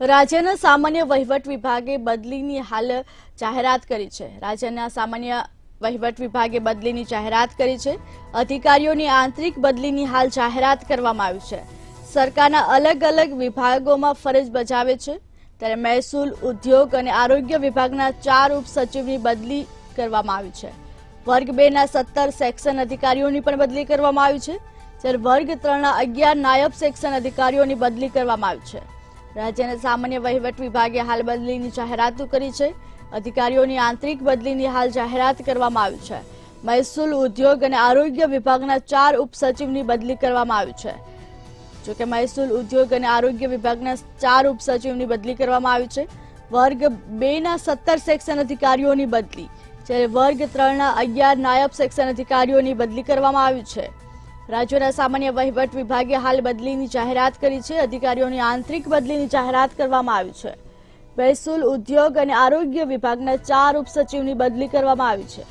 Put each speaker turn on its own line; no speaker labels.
રાજ્યના સામાન્ય વહીવટ વિભાગે બદલીની હાલ જાહેરાત કરી છે. રાજ્યના સામાન્ય વહીવટ વિભાગે બદલીની જાહેરાત કરી છે. અધિકારીઓની આંતરિક બદલીની હાલ જાહેરાત કરવામાં આવી છે. સરકારના અલગ અલગ વિભાગોમાં ફરજ બજાવે છે. ત્યારે મહેસૂલ ઉદ્યોગ અને આરોગ્ય વિભાગના ચાર ઉપસચિવની બદલી કરવામાં આવી છે. વર્ગ બે ના સત્તર સેક્શન અધિકારીઓની પણ બદલી કરવામાં આવી છે. જ્યારે વર્ગ ત્રણના અગિયાર નાયબ સેક્શન અધિકારીઓની બદલી કરવામાં આવી છે. રાજ્યના સામાન્ય વહીવટ વિભાગે હાલ બદલીની જાહેરાતો કરી છે. અધિકારીઓની આંતરિક બદલીની હાલ જાહેરાત કરવામાં આવી છે. મહેસૂલ ઉદ્યોગ અને આરોગ્ય વિભાગના ચાર ઉપસચિવની બદલી કરવામાં આવી છે. જોકે મહેસૂલ ઉદ્યોગ અને આરોગ્ય વિભાગના ચાર ઉપસચિવની બદલી કરવામાં આવી છે. વર્ગ બે ના સત્તર સેક્શન અધિકારીઓની બદલી, જ્યારે વર્ગ ત્રણના અગિયાર નાયબ સેક્શન અધિકારીઓની બદલી કરવામાં આવી છે. રાજ્યના સામાન્ય વહીવટ વિભાગે હાલ બદલીની જાહેરાત કરી છે. અધિકારીઓની આંતરિક બદલીની જાહેરાત કરવામાં આવી છે. મહેસૂલ ઉદ્યોગ અને આરોગ્ય વિભાગના ચાર ઉપસચિવની બદલી કરવામાં આવી છે.